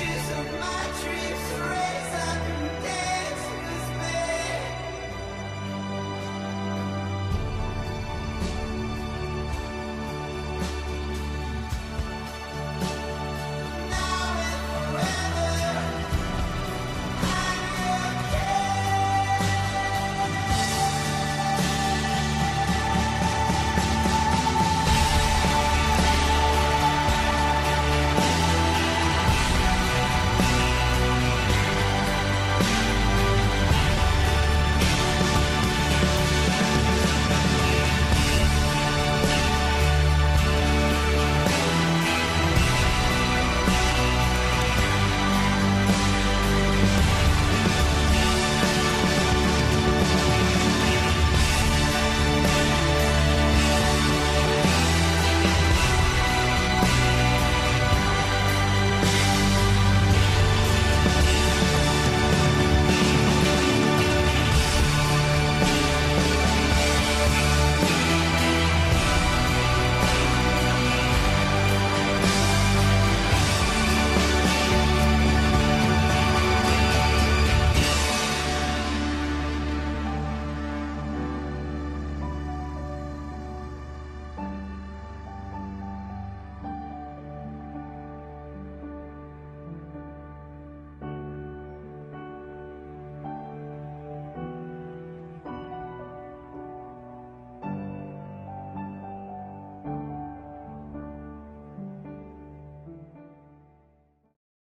of my dreams, raise up